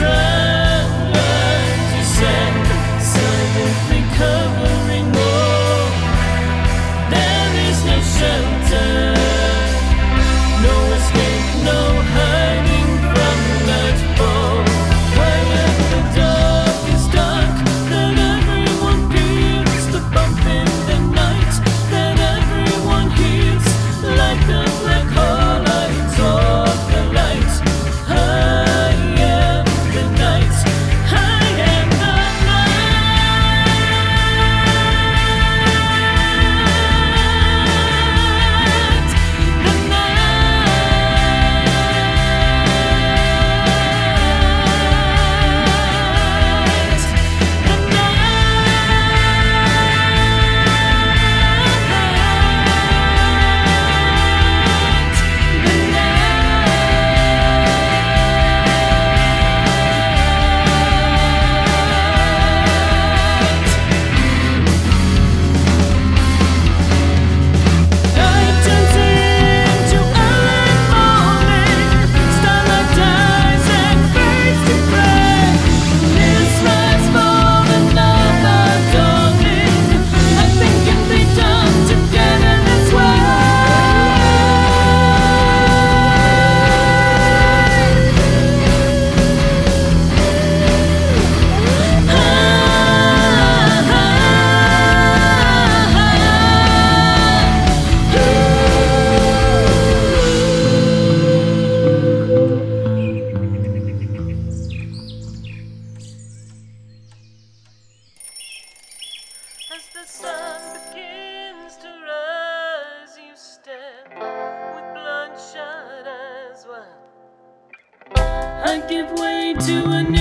a I give way to a new.